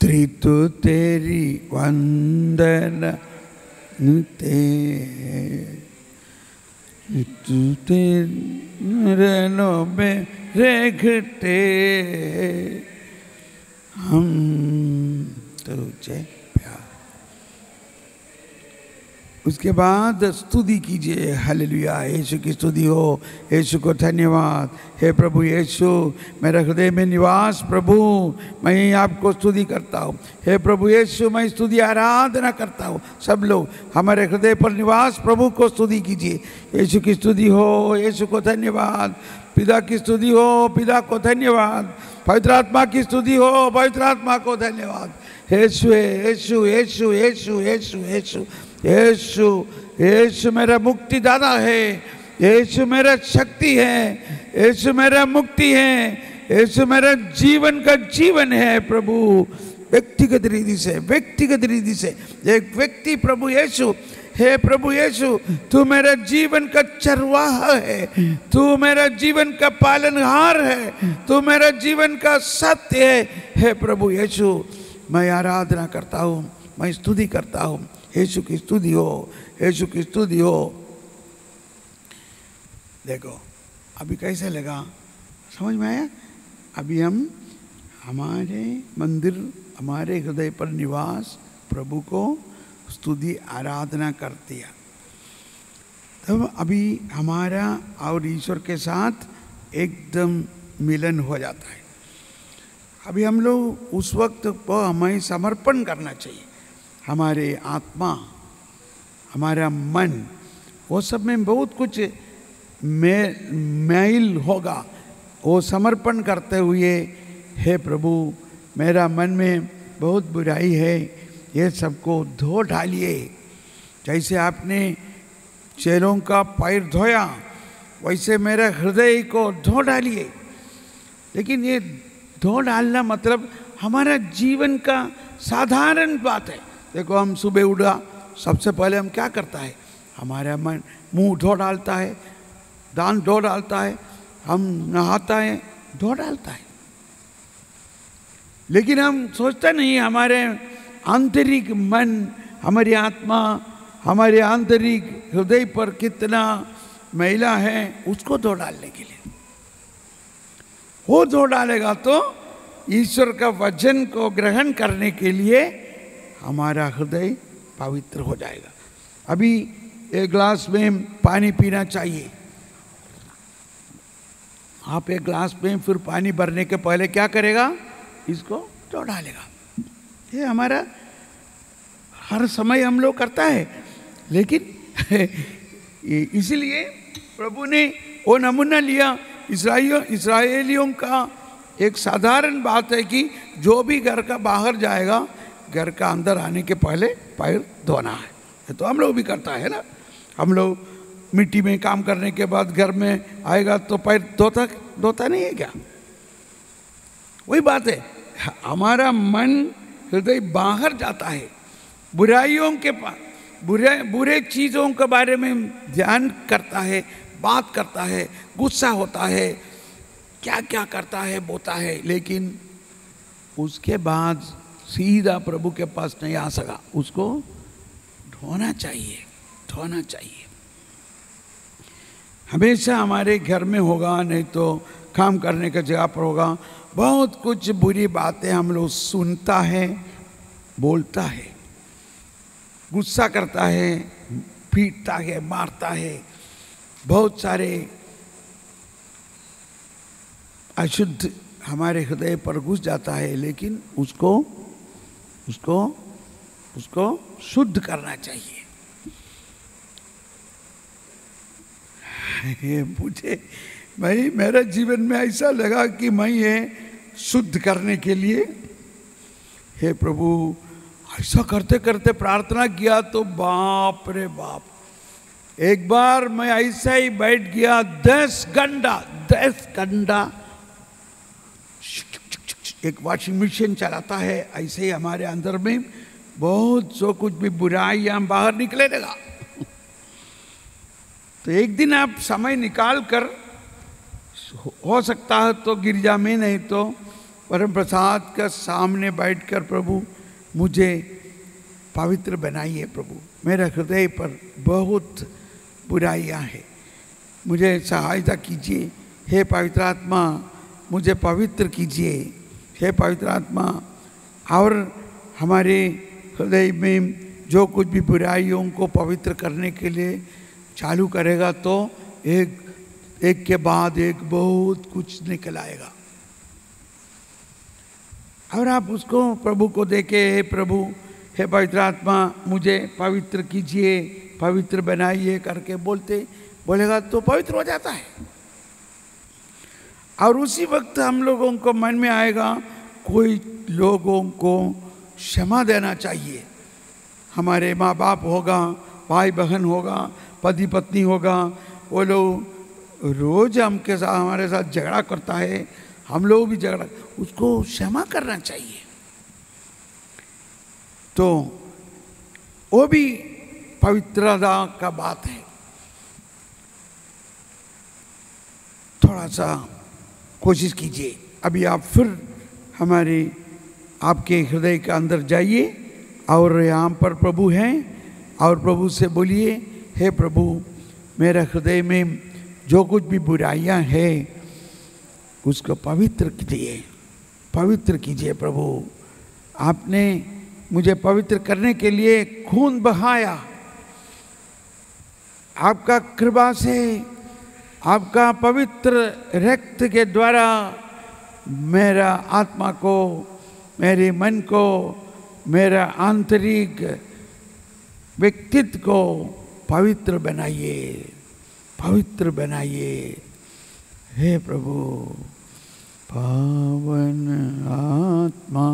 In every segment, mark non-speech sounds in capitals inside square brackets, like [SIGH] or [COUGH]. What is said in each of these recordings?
त्रितु तेरी वंदन ते। तू तेरे में रेखते। हम तुझे प्यार उसके बाद स्तुति कीजिए। हालेलुया। यीशु की स्तुति हो। यीशु को धन्यवाद। हे प्रभु यीशु, मेरे हृदय में निवास प्रभु, मैं आपको स्तुति करता हूँ। हे प्रभु यीशु, मैं स्तुति आराधना करता हूँ। सब लोग, हमारे हृदय पर निवास प्रभु को स्तुति कीजिए। यीशु की स्तुति हो। यीशु को धन्यवाद। पिता की स्तुति हो। पिता को धन्यवाद। पवित्र आत्मा की स्तुति हो। पवित्र आत्मा को धन्यवाद। यीशु यीशु यीशु यीशु यीशु यीशु। यीशु यीशु मेरा मुक्ति दाता है, यीशु मेरा शक्ति है, यीशु मेरा मुक्ति है, यीशु मेरा जीवन का जीवन है प्रभु। व्यक्तिगत रीति से, व्यक्तिगत रीति से, एक व्यक्ति प्रभु यीशु, हे प्रभु यीशु, तू मेरा जीवन का चरवाह है, तू मेरा जीवन का पालनहार है, तू मेरा जीवन का सत्य है, हे प्रभु यीशु, मैं आराधना करता हूँ, मैं स्तुति करता हूँ यीशु की स्तुति हो यीशु की स्तुति हो देखो, अभी कैसे लगा? समझ में आया? अभी हम, हमारे मंदिर, हमारे हृदय पर निवास, प्रभु को स्तुति, आराधना कर दिया। तब अभी हमारा और ईश्वर के साथ एकदम मिलन हो जाता है। अभी हम लोग उस वक्त को हमें समर्पण करना चाहिए। हमारे आत्मा, हमारा मन, वो सब में बहुत कुछ मैल होगा। वो समर्पण करते हुए, हे प्रभु, मेरा मन में बहुत बुराई है, ये सबको धो डालिए जैसे आपने चेरों का पैर धोया, वैसे मेरे हृदय को धो डालिए लेकिन ये धो डालना मतलब हमारा जीवन का साधारण बात है। देखो, हम सुबह उठा, सबसे पहले हम क्या करता है? हमारा मन, मुँह धो डालता है दान धो डालता है, हम नहाता है, धो डालता है। लेकिन हम सोचते नहीं, हमारे आंतरिक मन, हमारी आत्मा, हमारे आंतरिक हृदय पर कितना महिला है, उसको धो डालने के लिए। वो धो डालेगा तो ईश्वर का वचन को ग्रहण करने के लिए हमारा हृदय पवित्र हो जाएगा। अभी एक ग्लास में पानी पीना चाहिए। आप एक ग्लास में फिर पानी भरने के पहले क्या करेगा? इसको तो डालेगा। ये हमारा, हर समय हम लोग करता है। लेकिन [LAUGHS] इसलिए प्रभु ने वो नमूना लिया, इसराइलियों इसराइलियों का एक साधारण बात है कि जो भी घर का बाहर जाएगा घर का अंदर आने के पहले पैर धोना है। तो हम लोग भी करता है ना। हम लोग मिट्टी में काम करने के बाद घर में आएगा तो पैर धोता धोता नहीं है क्या? वही बात है। हमारा मन हृदय बाहर जाता है। बुराइयों के पास बुरे बुरे चीज़ों के बारे में ध्यान करता है, बात करता है, गुस्सा होता है क्या क्या करता है बोता है। लेकिन उसके बाद सीधा प्रभु के पास नहीं आ सका। उसको ढोना चाहिए, धोना चाहिए। हमेशा हमारे घर में होगा, नहीं तो काम करने का जगह पर होगा। बहुत कुछ बुरी बातें हम लोग सुनता है, बोलता है, गुस्सा करता है, पीटता है, मारता है। बहुत सारे अशुद्ध हमारे हृदय पर घुस जाता है, लेकिन उसको उसको उसको शुद्ध करना चाहिए। मुझे भाई, मेरे जीवन में ऐसा लगा कि मैं ये शुद्ध करने के लिए हे प्रभु, ऐसा करते करते प्रार्थना किया तो बाप रे बाप। एक बार मैं ऐसा ही बैठ गया, दस घंटा दस घंटा एक वॉशिंग मशीन चलाता है, ऐसे ही हमारे अंदर में बहुत जो कुछ भी बुराई हम बाहर निकले देगा तो एक दिन आप समय निकाल कर, हो सकता है तो गिरजा में, नहीं तो परम प्रसाद का सामने बैठकर प्रभु, मुझे पवित्र बनाइए प्रभु। मेरे हृदय पर बहुत बुराइयाँ हैं। मुझे सहायता कीजिए। हे पवित्र आत्मा, मुझे पवित्र कीजिए। हे पवित्र आत्मा, और हमारे हृदय में जो कुछ भी बुराइयों को पवित्र करने के लिए चालू करेगा तो एक एक के बाद एक बहुत कुछ निकल आएगा। और आप उसको प्रभु को देखे, हे प्रभु, हे पवित्र आत्मा, मुझे पवित्र कीजिए, पवित्र बनाइए करके बोलते, बोलेगा तो पवित्र हो जाता है। और उसी वक्त हम लोगों को मन में आएगा, कोई लोगों को क्षमा देना चाहिए। हमारे माँ बाप होगा भाई बहन होगा पति पत्नी होगा, वो लोग रोज हमके साथ, हमारे साथ झगड़ा करता है, हम लोग भी झगड़ा, उसको क्षमा करना चाहिए। तो वो भी पवित्रता का बात है। थोड़ा सा कोशिश कीजिए। अभी आप फिर हमारे, आपके हृदय के अंदर जाइए और यहाँ पर प्रभु हैं और प्रभु से बोलिए, हे प्रभु, मेरे हृदय में जो कुछ भी बुराइयाँ हैं, उसको पवित्र कीजिए। पवित्र कीजिए प्रभु। आपने मुझे पवित्र करने के लिए खून बहाया। आपका कृपा से आपका पवित्र रक्त के द्वारा मेरा आत्मा को, मेरे मन को, मेरा आंतरिक व्यक्तित्व को पवित्र बनाइए पवित्र बनाइए। हे प्रभु, पावन आत्मा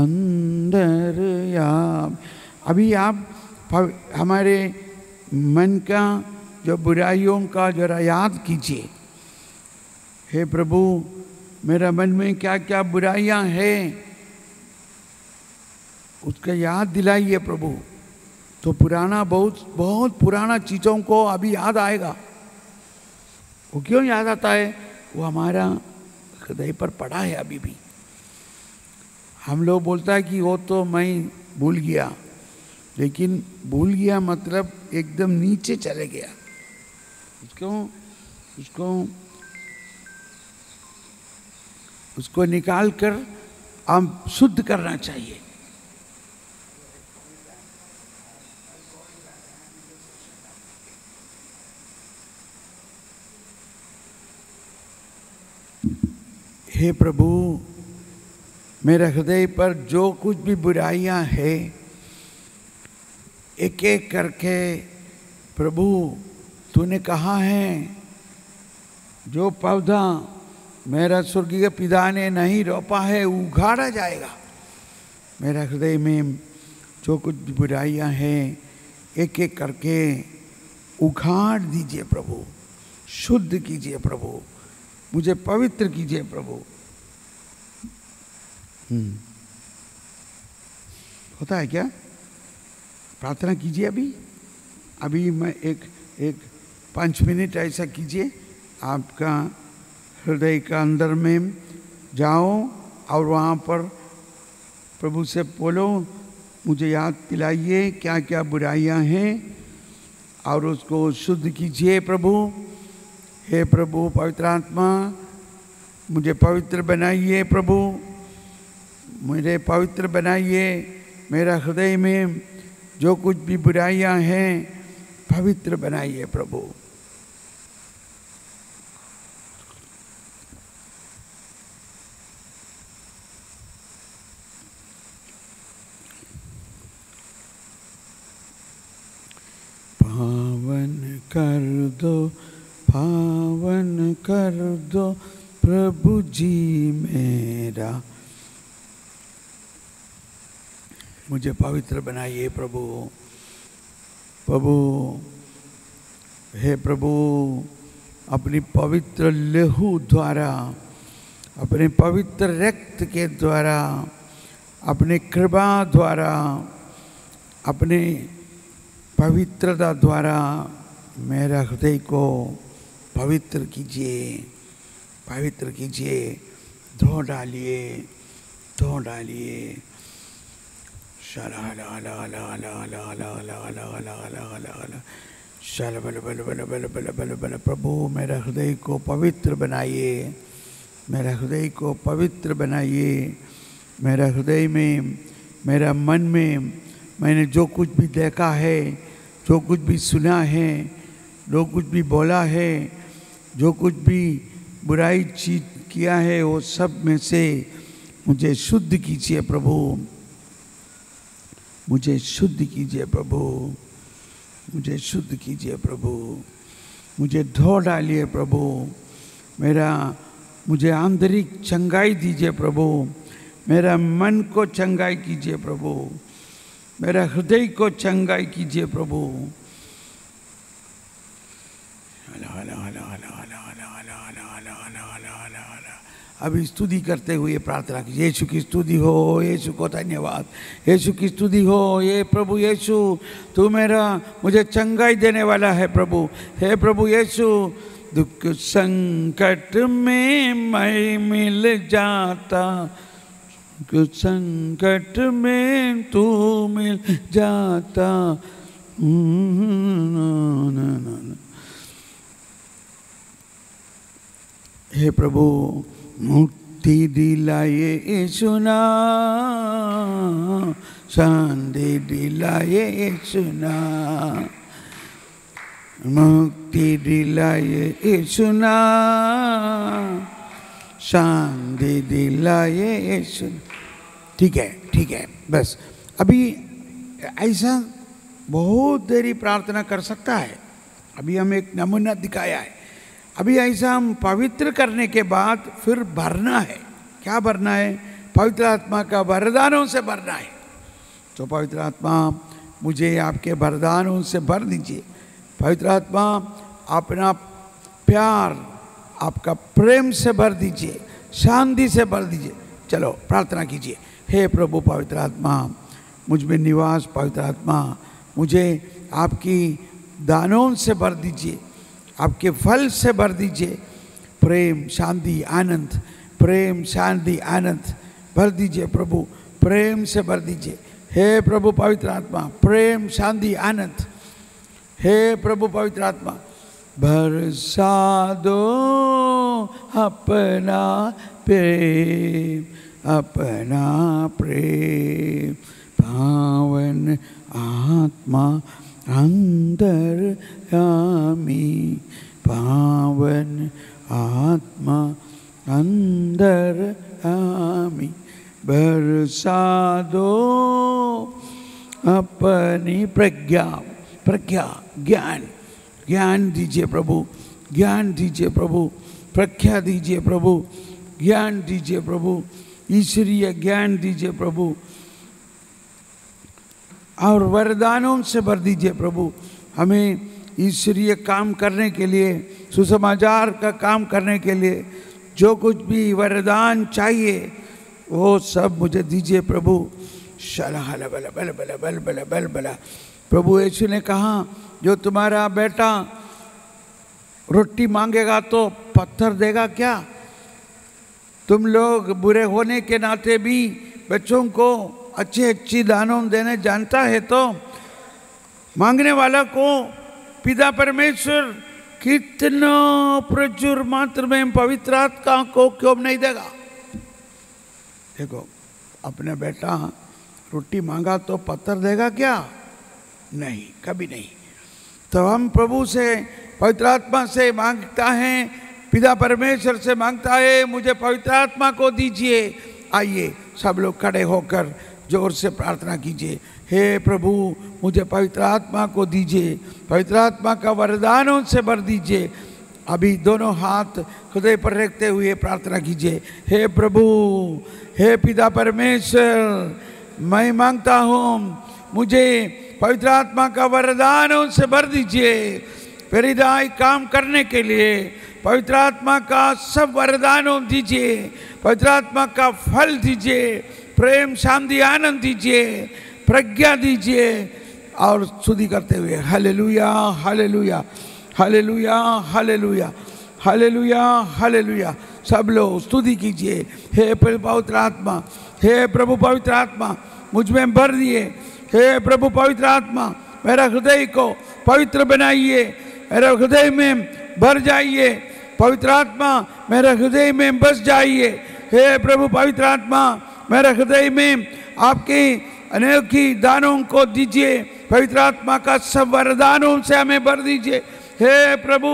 अंदर या अभी आप हमारे मन का जो बुराइयों का जरा याद कीजिए। हे प्रभु, मेरा मन में क्या क्या बुराइयाँ हैं? उसका याद दिलाइए प्रभु। तो पुराना बहुत बहुत पुराना चीज़ों को अभी याद आएगा। वो क्यों याद आता है? वो हमारा हृदय पर पड़ा है अभी भी। हम लोग बोलता है कि वो तो मैं भूल गया। लेकिन भूल गया मतलब एकदम नीचे चले गया। उसको उसको उसको निकाल कर हम शुद्ध करना चाहिए। हे प्रभु, मेरे हृदय पर जो कुछ भी बुराइयाँ हैं एक एक करके प्रभु तूने कहा है, जो पौधा मेरा स्वर्गीय पिता ने नहीं रोपा है उघाड़ा जाएगा। मेरा हृदय में जो कुछ बुराइयाँ हैं एक एक करके उघाड़ दीजिए प्रभु, शुद्ध कीजिए प्रभु, मुझे पवित्र कीजिए प्रभु। हम्म। होता है क्या? प्रार्थना कीजिए अभी। अभी मैं एक एक पाँच मिनट ऐसा कीजिए, आपका हृदय का अंदर में जाओ और वहाँ पर प्रभु से बोलो, मुझे याद दिलाइए क्या क्या बुराइयाँ हैं और उसको शुद्ध कीजिए प्रभु। हे प्रभु, पवित्र आत्मा, मुझे पवित्र बनाइए प्रभु। मुझे पवित्र बनाइए मेरा हृदय में जो कुछ भी बुराइयाँ हैं, पवित्र बनाइए प्रभु पावन कर दो, पावन कर दो, प्रभु जी मेरा। मुझे पवित्र बनाइए प्रभु। प्रभु, हे प्रभु, अपनी पवित्र लहू द्वारा, अपने पवित्र रक्त के द्वारा, अपने कृपा द्वारा, अपने पवित्रता द्वारा मेरा हृदय को पवित्र कीजिए पवित्र कीजिए धो डालिए धो डालिए शल बल बल बल बल बल बल बल प्रभु मेरा हृदय को पवित्र बनाइए मेरा हृदय को पवित्र बनाइए मेरा हृदय में मेरा मन में मैंने जो कुछ भी देखा है जो कुछ भी सुना है जो कुछ भी बोला है, जो कुछ भी बुराई चीज़ किया है, वो सब में से मुझे शुद्ध कीजिए प्रभु। मुझे शुद्ध कीजिए प्रभु। मुझे शुद्ध कीजिए प्रभु। मुझे धो डालिए प्रभु। मेरा, मुझे आंतरिक चंगाई दीजिए प्रभु। मेरा मन को चंगाई कीजिए प्रभु। मेरा हृदय को चंगाई कीजिए प्रभु। अभी स्तुति करते हुए प्रार्थना कीजिए यीशु की स्तुति हो, यीशु को धन्यवाद। यीशु की स्तुति हो, ये प्रभु यीशु, तू मेरा, मुझे चंगाई देने वाला है प्रभु। हे प्रभु यीशु, दुख संकट में मैं मिल जाता। दुख संकट में तू मिल जाता। हे प्रभु मुक्ति दिलाए सुना, शांति दिलाए सुना। मुक्ति दिलाए सुना, शांति दिलाए सुना। ठीक है ठीक है, बस। अभी ऐसा बहुत देरी प्रार्थना कर सकता है। अभी हम एक नमूना दिखाया है। अभी ऐसा हम पवित्र करने के बाद फिर भरना है। क्या भरना है? पवित्र आत्मा का वरदानों से भरना है। तो पवित्र आत्मा, मुझे आपके वरदानों से भर दीजिए। पवित्र आत्मा, अपना प्यार, आपका प्रेम से भर दीजिए। शांति से भर दीजिए। चलो, प्रार्थना कीजिए। हे प्रभु पवित्र आत्मा, मुझमें निवास पवित्र आत्मा, मुझे आपकी दानों से भर दीजिए। आपके फल से भर दीजिए। प्रेम, शांति, आनंद, प्रेम, शांति, आनंद, भर दीजिए प्रभु। प्रेम से भर दीजिए। हे प्रभु पवित्र आत्मा, प्रेम, शांति, आनंद। हे प्रभु पवित्र आत्मा बरसा दो अपना प्रेम अपना प्रेम। पावन आत्मा अंदर आमी प्रज्ञा प्रज्ञा, ज्ञान। ज्ञान दीजिए प्रभु, ज्ञान दीजिए प्रभु, प्रख्या दीजिए प्रभु, ज्ञान दीजिए प्रभु, ईश्वरीय ज्ञान दीजिए प्रभु, और वरदानों से भर दीजिए प्रभु। हमें ईश्वरीय काम करने के लिए, सुसमाचार का काम करने के लिए जो कुछ भी वरदान चाहिए, वो सब मुझे दीजिए प्रभु। बल बल बल प्रभु यीशु ने कहा जो तुम्हारा बेटा रोटी मांगेगा तो पत्थर देगा क्या तुम लोग बुरे होने के नाते भी बच्चों को अच्छी अच्छी दानों देने जानता है तो मांगने वाला को पिता परमेश्वर कितना प्रचुर मात्र में पवित्र आत्मा को क्यों नहीं देगा देखो अपने बेटा रोटी मांगा तो पत्थर देगा क्या? नहीं, कभी नहीं। तो हम प्रभु से, पवित्र आत्मा से माँगता है, पिता परमेश्वर से माँगता है, मुझे पवित्र आत्मा को दीजिए। आइए, सब लोग खड़े होकर ज़ोर से प्रार्थना कीजिए। हे प्रभु, मुझे पवित्र आत्मा को दीजिए, पवित्र आत्मा का वरदानों से भर दीजिए। अभी दोनों हाथ हृदय पर रखते हुए प्रार्थना कीजिए। हे प्रभु, हे पिता परमेश्वर मैं माँगता हूँ, मुझे पवित्र आत्मा का वरदानों से भर दीजिए। परिदाय काम करने के लिए पवित्र आत्मा का सब वरदानों दीजिए, पवित्र आत्मा का फल दीजिए, प्रेम, शांति, आनंद दीजिए, प्रज्ञा दीजिए। और स्तुति करते हुए हले लुया हले लुया हले लुया हले लुया हले लुया हले लुया सब लोग स्तुति कीजिए। हे पवित्र आत्मा, हे प्रभु पवित्र आत्मा मुझमें भर दिए। हे प्रभु, पवित्र आत्मा, मेरा हृदय को पवित्र बनाइए, मेरा हृदय में भर जाइए। पवित्र आत्मा, मेरे हृदय में बस जाइए। हे प्रभु, पवित्र आत्मा, मेरे हृदय में आपकी अनेकी दानों को दीजिए। पवित्र आत्मा का सब वरदानों से हमें भर दीजिए। हे प्रभु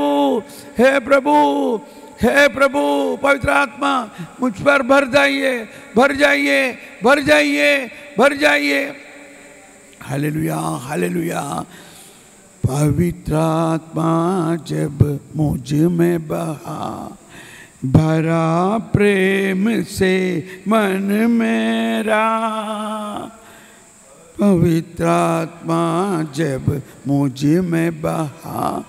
हे प्रभु हे प्रभु, पवित्र आत्मा, मुझ पर भर जाइए भर जाइए भर जाइए। भर जाइए। Hallelujah hallelujah. पवित्र आत्मा जब मुझमें बहा, भरा प्रेम से मन मेरा। पवित्र आत्मा जब मुझमें बहा,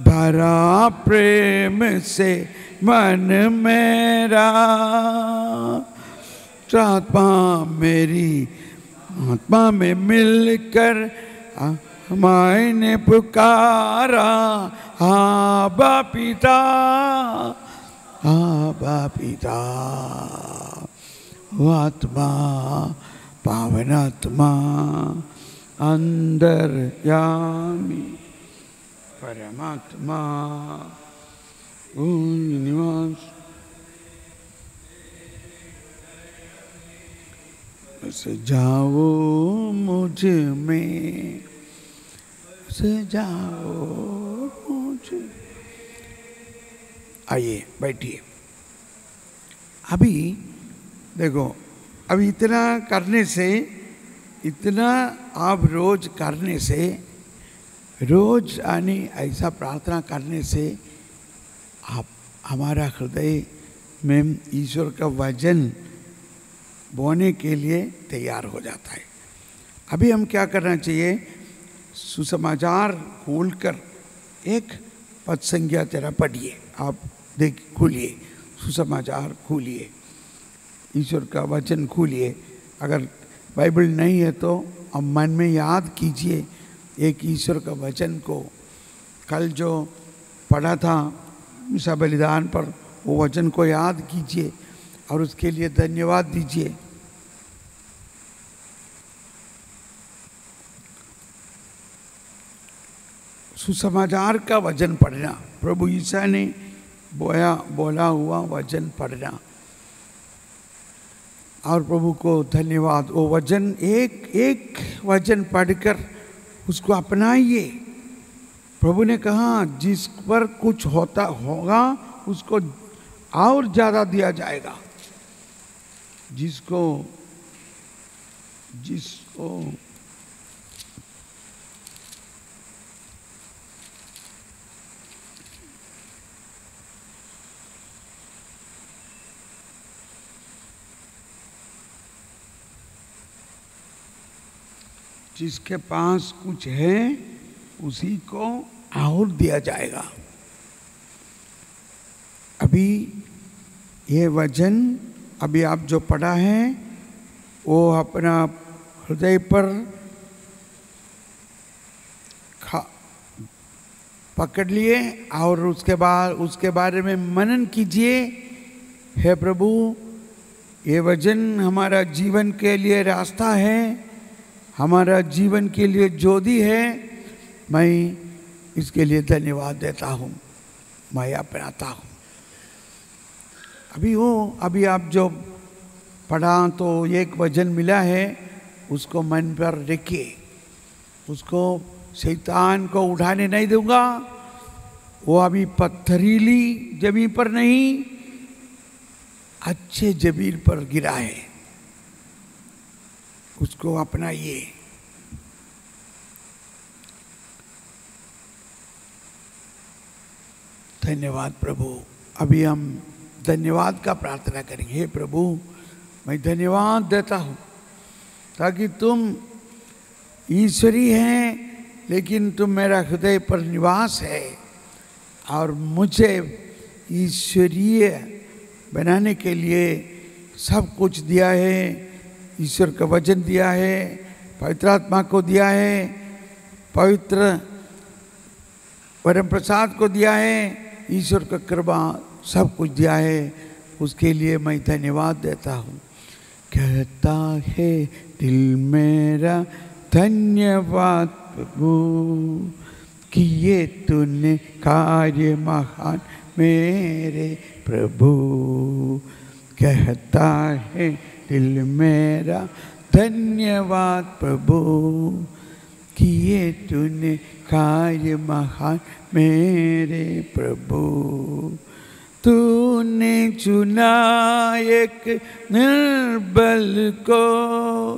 भरा प्रेम से मन मेरा। आत्मा मेरी, आत्मा में मिलकर मायने पुकारा। आबा पिता आबा पिता वो आत्मा, पावन आत्मा, अंदर यामी, परमात्मा निवास। से जाओ मुझमें से जाओ मुझ आइए, बैठिए। अभी, देखो, अभी इतना करने से, इतना आप रोज करने से, रोज यानी ऐसा प्रार्थना करने से, आप, हमारा हृदय में ईश्वर का वज़न बोने के लिए तैयार हो जाता है। अभी हम क्या करना चाहिए? सुसमाचार खोलकर एक पद संज्ञा तेरा पढ़िए। आप देख, खोलिए। सुसमाचार खोलिए। ईश्वर का वचन खोलिए। अगर बाइबल नहीं है तो अब मन में याद कीजिए एक ईश्वर का वचन को। कल जो पढ़ा था, ईसा बलिदान पर वो वचन को याद कीजिए। और उसके लिए धन्यवाद दीजिए। सुसमाचार का वचन पढ़ना। प्रभु ईसा ने बोया, बोला हुआ वचन पढ़ना। और प्रभु को धन्यवाद। वो वचन एक एक वचन पढ़कर उसको अपनाइए। प्रभु ने कहा, जिस पर कुछ होता होगा, उसको और ज़्यादा दिया जाएगा। जिसको जिसको जिसके पास कुछ है उसी को और दिया जाएगा। अभी ये वचन अभी आप जो पढ़ा है, वो अपना हृदय पर खा, पकड़ लिए और उसके बाद उसके बारे में मनन कीजिए। हे प्रभु, ये वज़न हमारा जीवन के लिए रास्ता है, हमारा जीवन के लिए ज्योति है। मैं इसके लिए धन्यवाद देता हूँ, मैं अपनाता हूँ। अभी हो अभी आप जो पढ़ा तो एक वज़न मिला है, उसको मन पर रखिए उसको शैतान को उठाने नहीं दूँगा। वो अभी पत्थरीली ज़मीन पर नहीं, अच्छे ज़मीन पर गिरा है। उसको अपनाइए। धन्यवाद प्रभु। अभी हम धन्यवाद का प्रार्थना करेंगे। हे प्रभु, मैं धन्यवाद देता हूँ ताकि तुम ईश्वरी हैं, लेकिन तुम मेरा हृदय पर निवास है और मुझे ईश्वरीय बनाने के लिए सब कुछ दिया है। ईश्वर का वचन दिया है, पवित्र आत्मा को दिया है, पवित्र परम प्रसाद को दिया है। ईश्वर का कृपा सब कुछ दिया है उसके लिए मैं धन्यवाद देता हूँ। कहता है, दिल मेरा धन्यवाद प्रभु, किए तूने कार्य महान मेरे प्रभु। कहता है, दिल मेरा धन्यवाद प्रभु, किए तूने कार्य महान मेरे प्रभु। तूने चुना एक निर्बल को।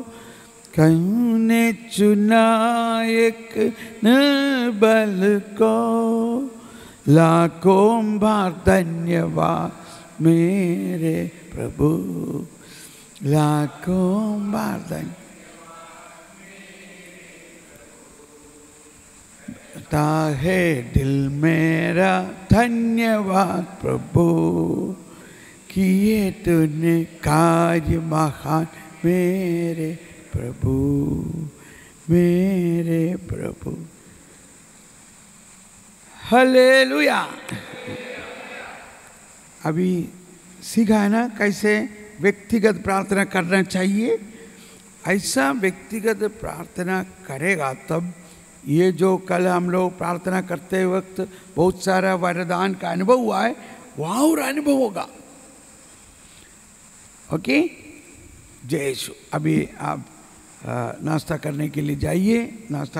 कौने चुना एक निर्बल को? लाखों बार धन्यवाद मेरे प्रभु। लाखों बार धन्यवाद ता है, दिल मेरा धन्यवाद प्रभु, किए तूने कार्य महान मेरे प्रभु मेरे प्रभु। हलेलुया। अभी सीखा है ना कैसे व्यक्तिगत प्रार्थना करना चाहिए? ऐसा व्यक्तिगत प्रार्थना करेगा तब ये जो कल हम लोग प्रार्थना करते वक्त बहुत सारा वरदान का अनुभव हुआ है, वहाँ और अनुभव होगा। ओके जय अभी आप नाश्ता करने के लिए जाइए। नाश्ता